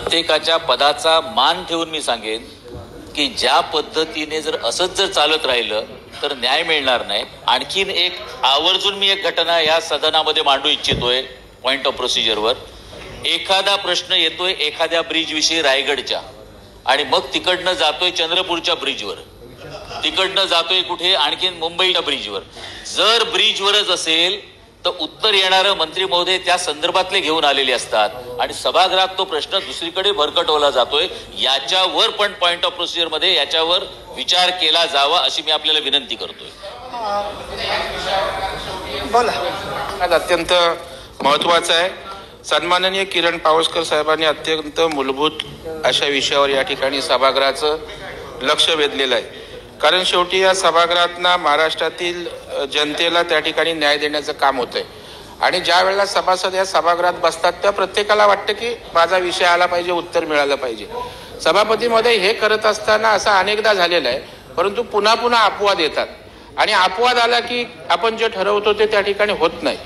प्रत्येकाच्या पदाचा मान ठेवून मी सांगेन की ज्या पद्धतीने जर असंच जर चालत राहिलं तर न्याय मिळणार नाही. आणखीन एक आवर्जून मी एक घटना या सदनामध्ये मांडू इच्छितोय पॉईंट ऑफ प्रोसिजरवर एखादा प्रश्न येतोय एखाद्या ब्रिजविषयी रायगडच्या आणि मग तिकडनं जातोय चंद्रपूरच्या ब्रिजवर तिकडनं जातोय कुठे? आणखीन मुंबईच्या ब्रिजवर जर ब्रिजवरच असेल तर उत्तर येणारं मंत्री महोदय त्या संदर्भातले घेऊन आलेले असतात. आणि सभागृहात तो प्रश्न दुसरीकडे भरकटवला जातोय. याच्यावर पण पॉइंट ऑफ प्रोसिजरमध्ये याच्यावर विचार केला जावा अशी मी आपल्याला विनंती करतोय. बोला. आज अत्यंत महत्त्वाचं आहे. सन्माननीय किरण पावसकर साहेबांनी अत्यंत मूलभूत अशा विषयावर या ठिकाणी सभागृहाचं लक्ष वेधलेलं आहे. कारण शेवटी या सभागृहातना महाराष्ट्रातील जनतेला त्या ठिकाणी न्याय देण्याचं काम होतं आहे आणि ज्या वेळेला सभासद या सभागृहात बसतात त्या प्रत्येकाला वाटतं की माझा विषय आला पाहिजे उत्तर मिळालं पाहिजे. सभापतीमध्ये हे करत असताना असं अनेकदा झालेलं आहे परंतु पुन्हा पुन्हा अपवाद येतात. आणि अपवाद आला की आपण जे ठरवतो ते त्या ठिकाणी होत नाही.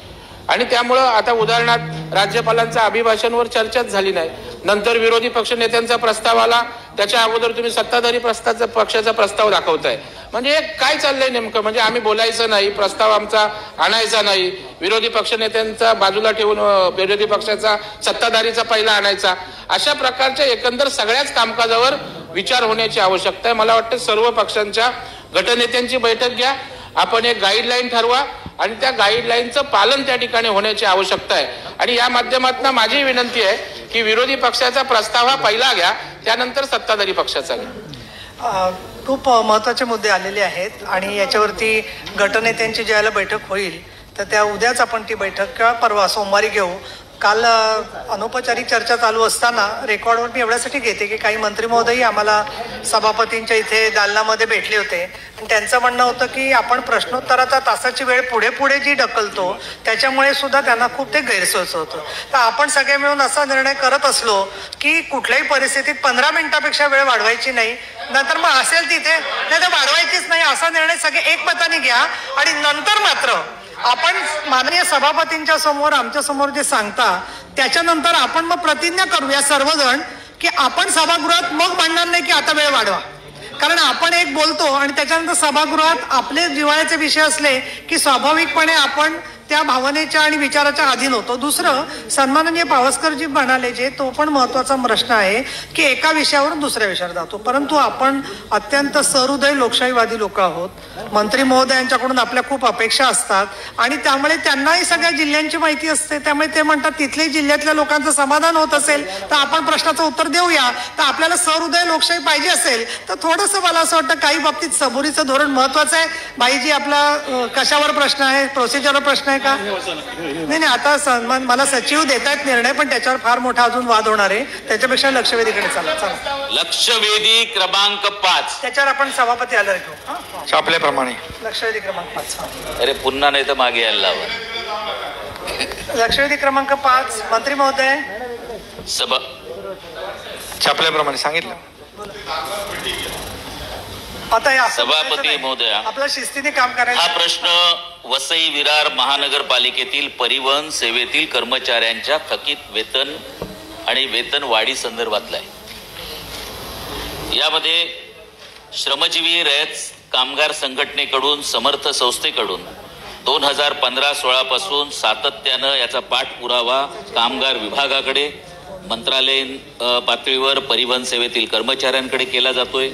आणि त्यामुळं आता उदाहरणार्थ राज्यपालांचा अभिभाषणवर चर्चाच झाली नाही. नंतर विरोधी पक्षनेत्यांचा प्रस्ताव आला. त्याच्या अगोदर तुम्ही सत्ताधारी प्रस्तावचा पक्षाचा प्रस्ताव दाखवताय. म्हणजे काय चाललंय नेमकं? म्हणजे आम्ही बोलायचं नाही प्रस्ताव आमचा आणायचा नाही. विरोधी पक्षनेत्यांचा बाजूला ठेवून विरोधी पक्षाचा सत्ताधारीचा पहिला आणायचा. अशा प्रकारच्या एकंदर सगळ्याच कामकाजावर विचार होण्याची आवश्यकता आहे. मला वाटतं सर्व पक्षांच्या गटनेत्यांची बैठक घ्या. आपण एक गाईडलाईन ठरवा आणि त्या गाईडलाईनचं पालन त्या ठिकाणी होण्याची आवश्यकता आहे. आणि या माध्यमातून माझी विनंती आहे की विरोधी पक्षाचा प्रस्ताव हा पहिला घ्या त्यानंतर सत्ताधारी पक्षाचा घ्या. खूप महत्त्वाचे मुद्दे आलेले आहेत आणि याच्यावरती गटनेत्यांची ज्यावेळेला बैठक होईल तर त्या उद्याच आपण ती बैठक किंवा परवा सोमवारी घेऊ. काल अनौपचारिक चर्चा चालू असताना रेकॉर्डवर मी एवढ्यासाठी घेते की काही मंत्री महोदयही आम्हाला सभापतींच्या इथे दालनामध्ये भेटले होते. आणि त्यांचं म्हणणं होतं की आपण प्रश्नोत्तराचा तासाची वेळ पुढे पुढे जी ढकलतो त्याच्यामुळे सुद्धा त्यांना खूप ते गैरसोयचं होतं. तर आपण सगळे मिळून असा निर्णय करत असलो की कुठल्याही परिस्थितीत पंधरा मिनिटापेक्षा वेळ वाढवायची नाही. नंतर मग असेल तिथे नाही तर वाढवायचीच नाही. असा निर्णय सगळे एकमताने घ्या आणि नंतर मात्र आपण माननीय सभापतींच्या समोर आमच्यासमोर जे सांगता त्याच्यानंतर आपण मग प्रतिज्ञा करूया सर्वजण की आपण सभागृहात मग म्हणणार नाही की आता वेळ वाढवा. कारण आपण एक बोलतो आणि त्याच्यानंतर सभागृहात आपले जिव्हाळ्याचे विषय असले की स्वाभाविकपणे आपण त्या भावनेच्या आणि विचाराच्या अधीन होतो. दुसरं सन्माननीय पावसकरजी म्हणाले जे तो पण महत्त्वाचा प्रश्न आहे की एका विषयावरून दुसऱ्या विषयावर जातो. परंतु आपण अत्यंत सहृदय लोकशाहीवादी लोक आहोत. मंत्री महोदयांच्याकडून आपल्या खूप अपेक्षा असतात. आणि त्यामुळे त्यांनाही सगळ्या जिल्ह्यांची माहिती असते. त्यामुळे ते म्हणतात तिथल्याही जिल्ह्यातल्या लोकांचं समाधान होत असेल तर आपण प्रश्नाचं उत्तर देऊया. तर आपल्याला सहृदय लोकशाही पाहिजे असेल तर थोडंसं मला असं वाटतं काही बाबतीत सबुरीचं धोरण महत्वाचं आहे. बाईजी आपला कशावर प्रश्न आहे? प्रोसिजरवर प्रश्न आहे? का? नाही नाही आता सन्मान मला सचिव देत आहेत निर्णय पण त्याच्यावर फार मोठा अजून वाद होणार आहे. त्याच्यापेक्षा लक्षवेधीकडे चला चला. लक्षवेधी क्रमांक पाच. त्याच्यावर आपण सभापती आल्यावर घेऊ. हा? छापल्याप्रमाणे लक्षवेधी क्रमांक पाच हा. अरे पुन्हा नाही तर मागे यायला लावा. लक्षवेधी क्रमांक पाच मंत्री महोदय. सभा. छापल्याप्रमाणे सांगितलं. आता हे सभापती. महोदया. आपलं शिस्तीने काम हा करायचं प्रश्न वसई विरार महानगरपालिकेतील परिवहन सेवेतील कर्मचाऱ्यांच्या थकीत वेतन आणि वेतन वाढी संदर्भातला आहे यामध्ये श्रमजीवी रयत कामगार संघटनेकडून समर्थ संस्थेकडून दोन हजार पंधरा सोळापासून सातत्यानं याचा पाठपुरावा कामगार विभागाकडे मंत्रालयीन पातळीवर परिवहन सेवेतील कर्मचाऱ्यांकडे केला जातोय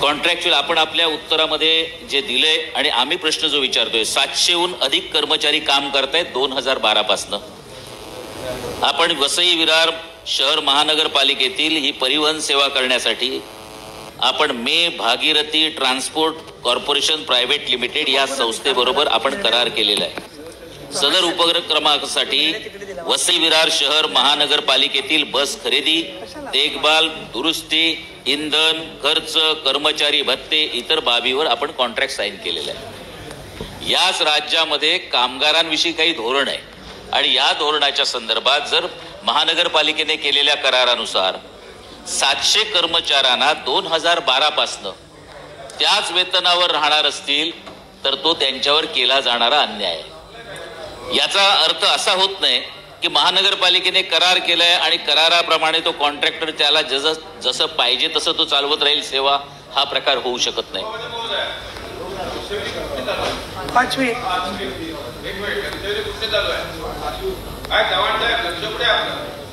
कॉन्ट्रॅक्च्युअल आपण आपल्या उत्तरामध्ये जे दिलंय आणि आम्ही प्रश्न जो विचारतोय सातशेहून अधिक कर्मचारी काम करतायत दोन हजार बारापासनं आपण वसई विरार शहर महानगरपालिकेतील ही परिवहन सेवा करण्यासाठी आपण मे Bhagirathi transport corporation private limited या संस्थेबरोबर आपण करार केलेला आहे. सदर उपक्रमासाठी वसई विरार शहर महानगरपालिकेतील बस खरेदी देखभाल दुरुस्ती इंधन खर्च कर्मचारी भत्ते इतर बाबीवर आपण कॉन्ट्रॅक्ट साईन केलेलं आहे याच राज्यामध्ये कामगारांविषयी काही धोरण आहे. आणि या धोरणाच्या संदर्भात जर महानगरपालिकेने केलेल्या करारानुसार सातशे कर्मचाऱ्यांना दोन हजार बारा पासनं त्याच वेतनावर राहणार असतील तर तो त्यांच्यावर केला जाणारा अन्याय आहे. याचा अर्थ असा होत नाही की महानगरपालिकेने करार केलाय आणि कराराप्रमाणे तो कॉन्ट्रॅक्टर त्याला जसं जसं पाहिजे तसं तो चालवत राहील सेवा हा प्रकार होऊ शकत नाही. पाचवी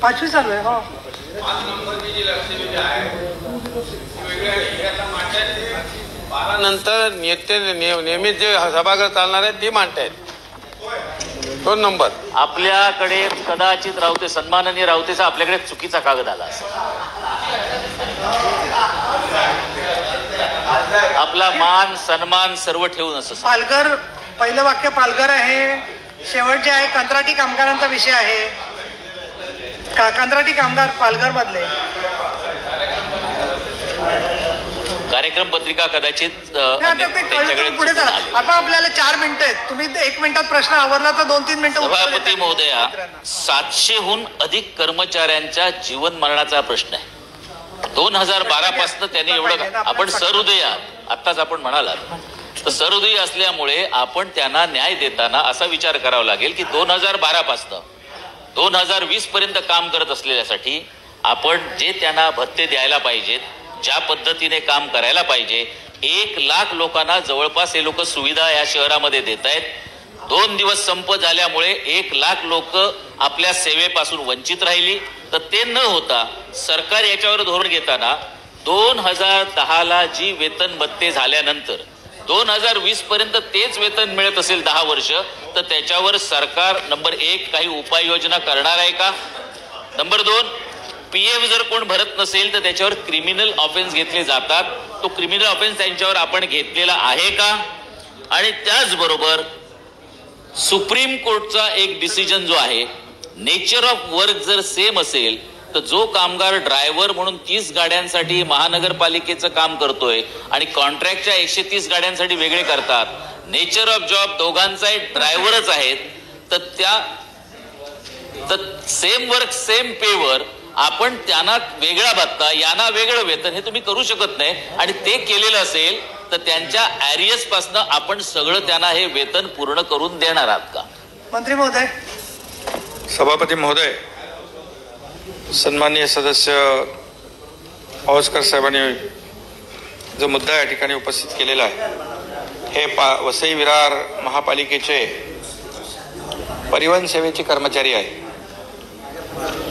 पाचवी चालू आहे हो. नंतर नियमित जे सभागृह चालणार आहे ते मांडतायत दोन नंबर. आपल्याकडे कदाचित रावते सन्माननीय रावतेचा आपल्याकडे चुकीचा कागद आला असेल. आपला मान सन्मान सर्व ठेवून असं पालघर पहिलं वाक्य पालघर आहे. शेवट जे आहे कंत्राटी कामगारांचा विषय आहे. का कंत्राटी कामगार पालघर मधले कार्यक्रम पत्रिका कदाचित आता पुढे आपल्याला चार मिनिटं आहेत. तुम्ही एक मिनिटात प्रश्न आवरला तर दोन तीन मिनिटं सभापती. महोदया सातशेहून अधिक कर्मचाऱ्यांच्या जीवन मरणाचा प्रश्न आहे. दोन हजार बारा पासून त्यांनी एवढं आपण सहृदय आहात आत्ताच आपण म्हणालात. तर सहृदय असल्यामुळे आपण त्यांना न्याय देताना असा विचार करावा लागेल की दोन हजार बारा पासनं दोन हजार वीस पर्यंत काम करत असलेल्यासाठी आपण जे त्यांना भत्ते द्यायला पाहिजेत ज्या पद्धतीने काम करायला पाहिजे एक लाख लोकांना जवळपास हे लोक सुविधा या शहरामध्ये देत आहेत. दोन दिवस संप झाल्यामुळे एक लाख लोक आपल्या सेवेपासून वंचित राहिली. तर ते न होता सरकार याच्यावर धोरण घेताना दोन हजार दहाला जी वेतन भत्ते झाल्यानंतर दोन हजार वीस पर्यंत तेच वेतन मिळत असेल दहा वर्ष तर त्याच्यावर सरकार नंबर एक काही उपाययोजना करणार आहे का? नंबर दोन पी एफ जर कोण भरत नसेल तर त्याच्यावर क्रिमिनल ऑफेन्स घेतले जातात. तो क्रिमिनल ऑफेन्स त्यांच्यावर आपण घेतलेला आहे का? आणि त्याचबरोबर सुप्रीम कोर्टचा एक डिसिजन जो आहे नेचर ऑफ वर्क जर सेम असेल तर जो कामगार ड्रायव्हर म्हणून तीस गाड्यांसाठी महानगरपालिकेचं काम करतोय आणि कॉन्ट्रॅक्टच्या एकशे तीस गाड्यांसाठी वेगळे करतात नेचर ऑफ जॉब दोघांचाही ड्रायव्हरच आहेत तर त्या तर सेम वर्क सेम पेवर आपण त्यांना वेगळा भत्ता यांना वेगळं वेतन हे तुम्ही करू शकत नाही. आणि ते केलेलं असेल तर त्यांच्या ऍरियस पासनं आपण सगळं त्यांना हे वेतन पूर्ण करून देणार आहात का? मंत्री महोदय. सभापती महोदय सन्माननीय सदस्य पावसकर साहेबांनी जो मुद्दा या ठिकाणी उपस्थित केलेला आहे हे पा वसई विरार महापालिकेचे परिवहन सेवेचे कर्मचारी आहे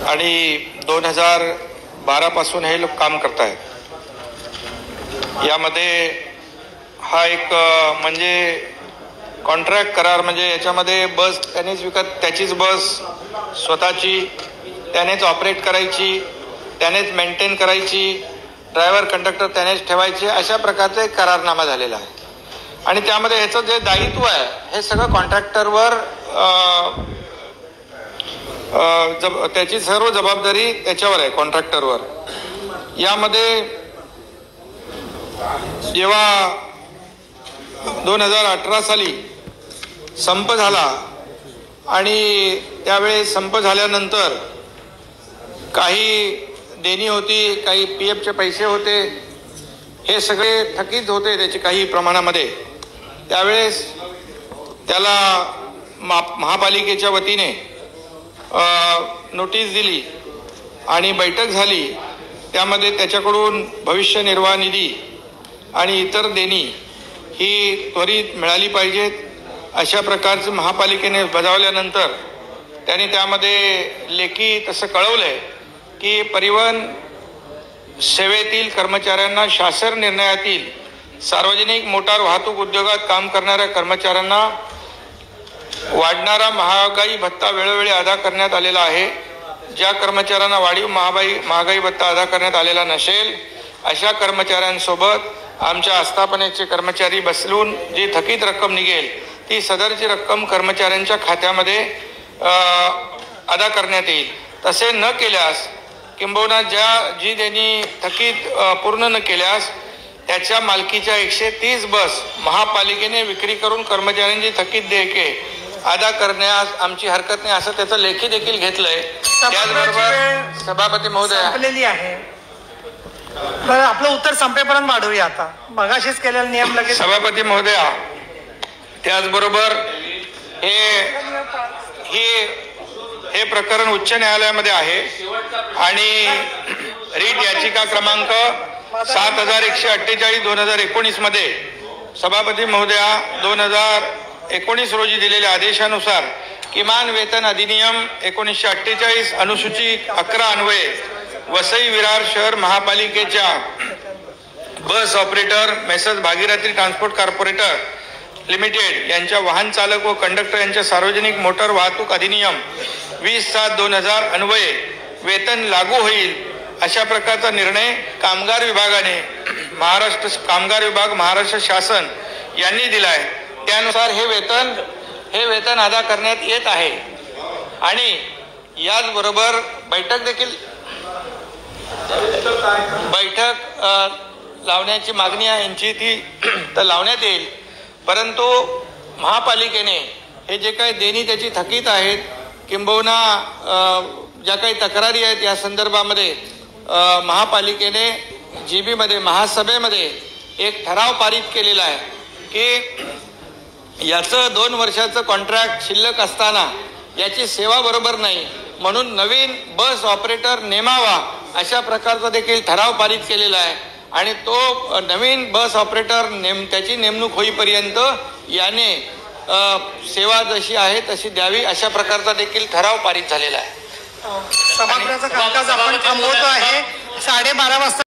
आणि दोन हजार बारापासून हे लोक काम करत आहेत यामध्ये हा एक म्हणजे कॉन्ट्रॅक्ट करार म्हणजे याच्यामध्ये बस त्यानेच विकत त्याचीच बस स्वतःची त्यानेच ऑपरेट करायची त्यानेच मेंटेन करायची ड्रायव्हर कंडक्टर त्यानेच ठेवायचे अशा प्रकारचा एक करारनामा झालेला आहे. आणि त्यामध्ये ह्याचं जे दायित्व आहे हे सगळं कॉन्ट्रॅक्टरवर जब त्याची सर्व जबाबदारी त्याच्यावर आहे कॉन्ट्रॅक्टरवर यामध्ये जेव्हा दोन हजार अठरा साली संप झाला आणि त्यावेळेस संप झाल्यानंतर काही देणी होती काही पी एफचे पैसे होते हे सगळे थकीत होते त्याचे काही प्रमाणामध्ये. त्यावेळेस त्याला मा महापालिकेच्या वतीने नोटीस दिली आणि बैठक झाली त्यामध्ये त्याच्याकडून भविष्य निर्वाह निधी आणि इतर देणी ही त्वरित मिळाली पाहिजेत. अशा प्रकारचं महापालिकेने बजावल्यानंतर त्याने त्यामध्ये लेखी तसं कळवलं आहे की परिवहन सेवेतील कर्मचाऱ्यांना शासन निर्णयातील सार्वजनिक मोटार वाहतूक उद्योगात काम करणाऱ्या कर्मचाऱ्यांना वाढणारा महागाई भत्ता वेळोवेळी अदा करण्यात आलेला आहे. ज्या कर्मचाऱ्यांना वाढीव महागाई महागाई भत्ता अदा करण्यात आलेला नसेल अशा कर्मचाऱ्यांसोबत आमच्या आस्थापनेचे कर्मचारी बसलून जी थकीत रक्कम निघेल ती सदरची रक्कम कर्मचाऱ्यांच्या खात्यामध्ये अदा करण्यात येईल. तसे न केल्यास किंबहुना ज्या जी त्यांनी थकीत पूर्ण न केल्यास त्याच्या मालकीच्या एकशे तीस बस महापालिकेने विक्री करून कर्मचाऱ्यांची थकीत देयके अदा करण्यास आमची हरकत नाही असं त्याचं लेखी देखील घेतलंय. त्याचबरोबर सभापती महोदया. आहे. बरं आपलं उत्तर संपेपर्यंत वाढवूया आता. मगाशीच केलेला नियम लगेच सभापती महोदया त्याचबरोबर हे ही हे प्रकरण उच्च न्यायालयामध्ये आहे. आणि रीट याचिका क्रमांक सात हजार एकशे अठ्ठेचाळीस दोन हजार एकोणीसमध्ये सभापती महोदया दोन हजार एकोणीस रोजी दिलेल्या आदेशानुसार किमान वेतन अधिनियम एकोणीसशे अठ्ठेचाळीस अनुसूची अकरा अन्वये वसई विरार शहर महापालिकेच्या bus operator messrs Bhagirathi transport corporator limited यांच्या वाहन चालक व कंडक्टर यांच्या सार्वजनिक मोटर वाहतूक अधिनियम वीस सात दोन हजार अन्वये वेतन लागू होईल अशा प्रकारचा निर्णय कामगार विभागाने महाराष्ट्र कामगार विभाग महाराष्ट्र शासन यांनी दिलाय त्यानुसार हे वेतन हे वेतन अदा करण्यात येत आहे. आणि याचबरोबर बैठक देखील बैठक लावण्याची मागणी आहे. यांची ती तर लावण्यात येईल. परंतु महापालिकेने हे जे काही देणी त्याची थकीत आहेत किंबहुना ज्या काही तक्रारी आहेत या संदर्भामध्ये महापालिकेने जी बीमध्ये महासभेमध्ये एक ठराव पारित केलेला आहे की याचं दोन वर्षाचं कॉन्ट्रॅक्ट शिल्लक असताना याची सेवा बरोबर नाही. म्हणून नवीन बस ऑपरेटर नेमावा अशा प्रकारचा देखील ठराव पारित केलेला आहे. आणि तो नवीन बस ऑपरेटर नेम त्याची नेमणूक होईपर्यंत याने सेवा जशी आहे तशी द्यावी अशा प्रकारचा देखील ठराव पारित झालेला आहे. हो. सभागृहाचं कामकाज आपण थांबवतो आहे. साडेबारा वाजता